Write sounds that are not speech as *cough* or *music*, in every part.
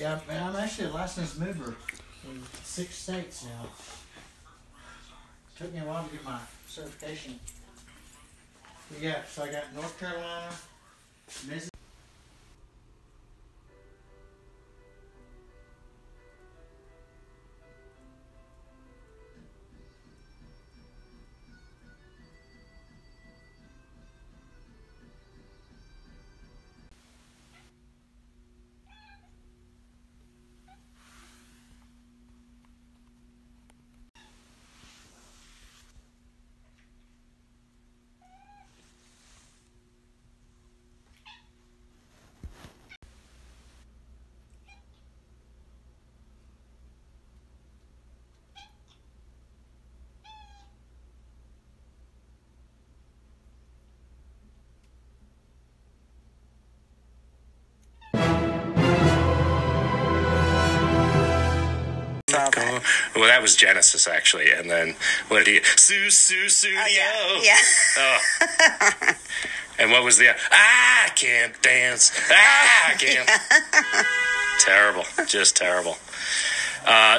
Yeah, and I'm actually a licensed mover in six states now. Took me a while to get my certification. But yeah, so I got North Carolina, Mississippi. Well, that was Genesis actually, and then what did he? Sussudio. Oh, yeah. Yeah. *laughs* Oh. and what was the? I can't dance. Ah, I *laughs* can't. terrible, just terrible. Uh,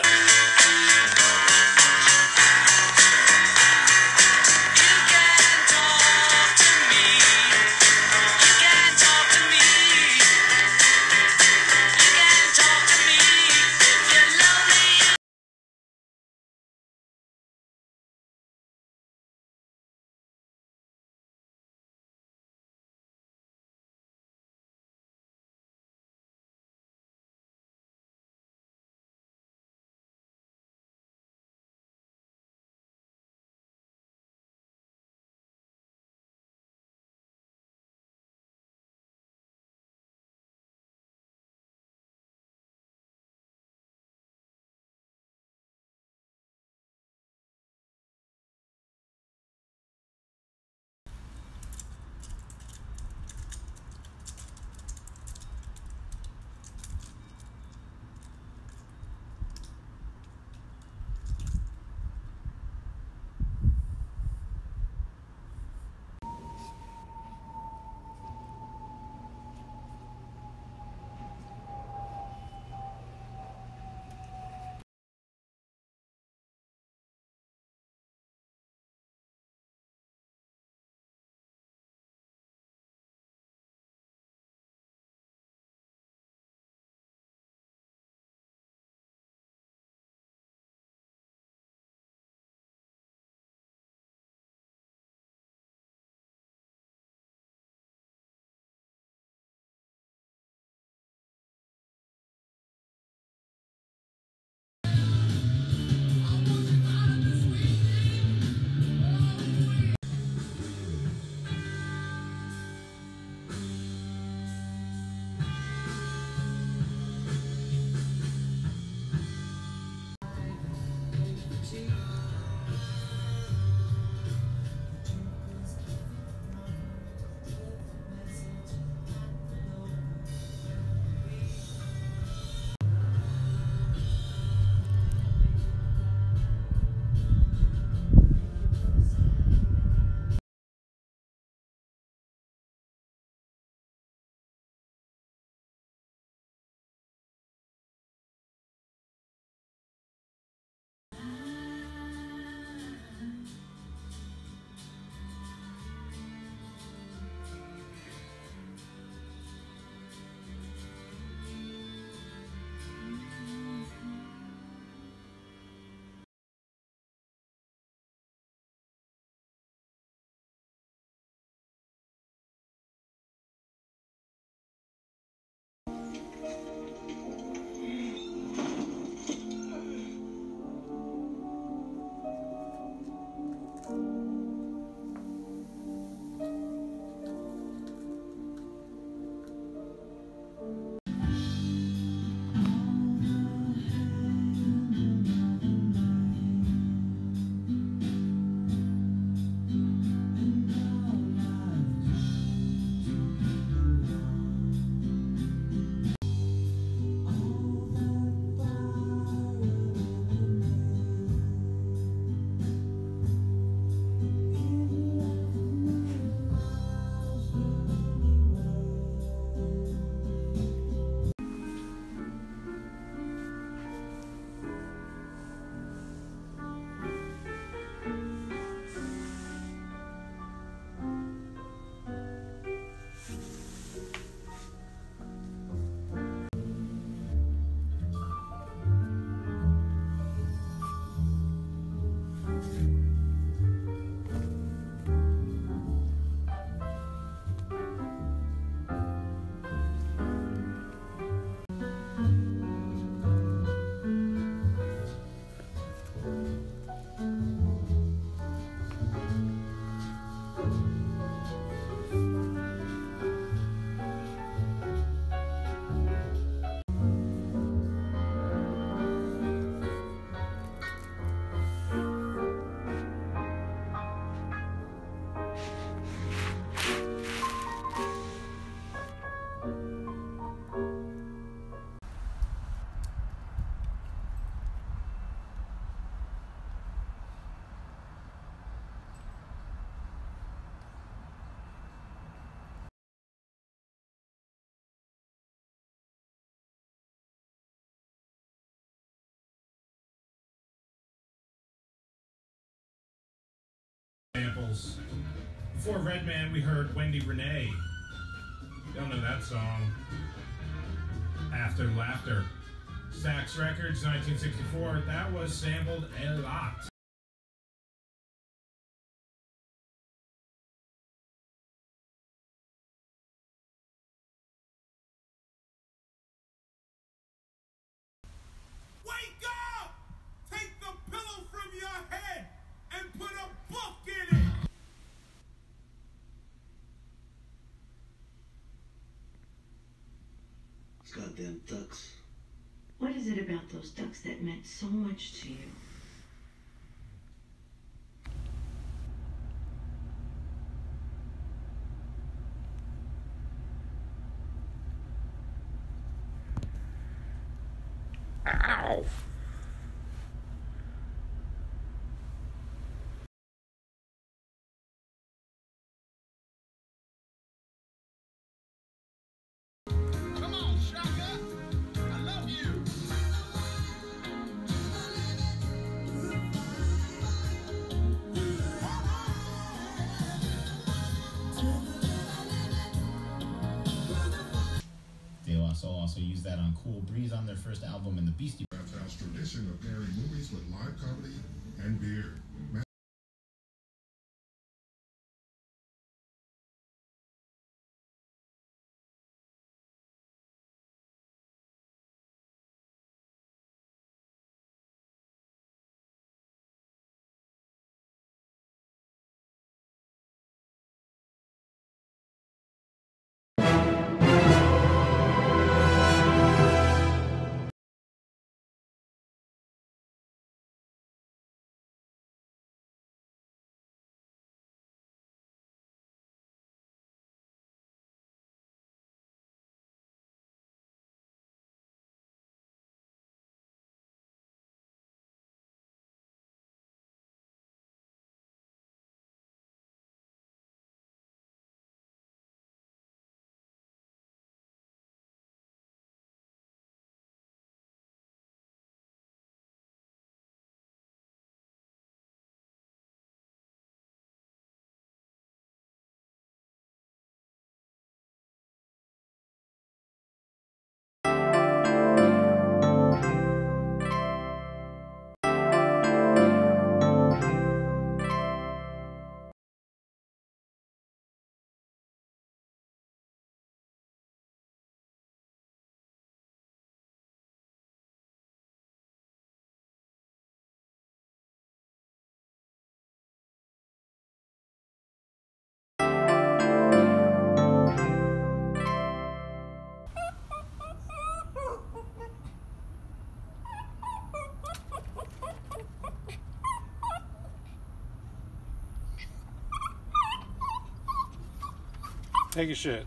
Before Redman, we heard Wendy Rene. Y'all know that song. After Laughter. Stax Records, 1964. That was sampled a lot. Wake up! Take the pillow from your head and put a book in it! These goddamn ducks. What is it about those ducks that meant so much to you? Ow. That on Cool Breeze on their first album and the Beastie House tradition of pairing movies with live comedy and beer. Take a shit.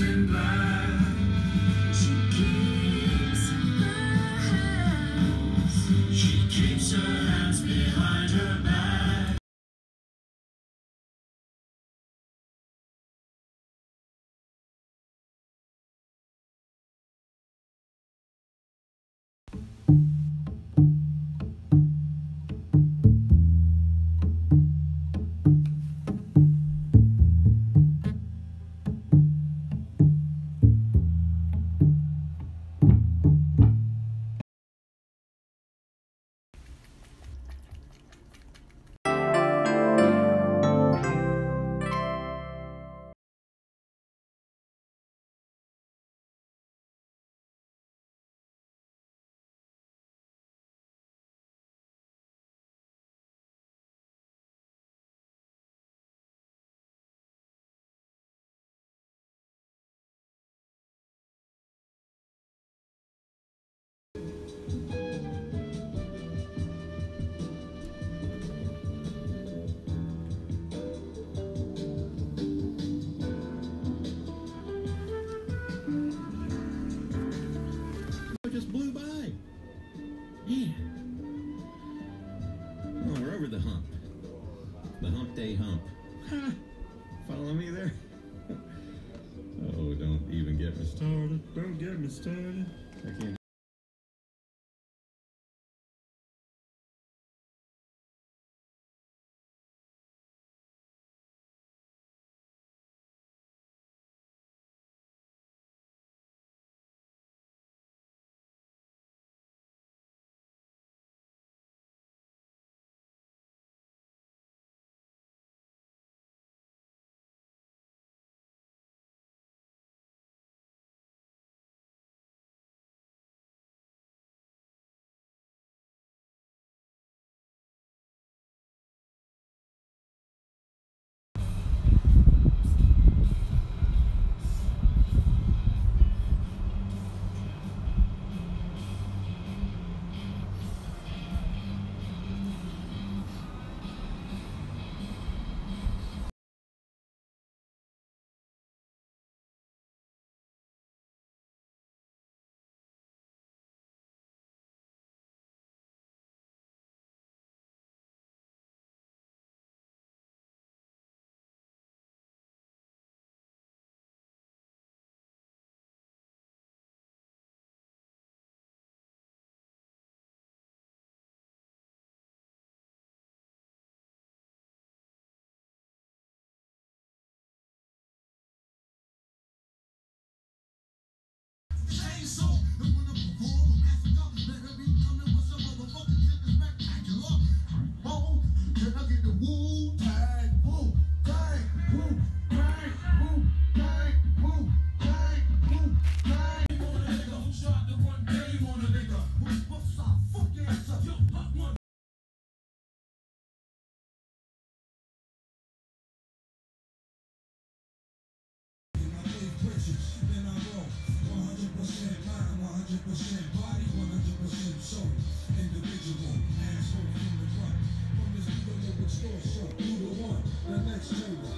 In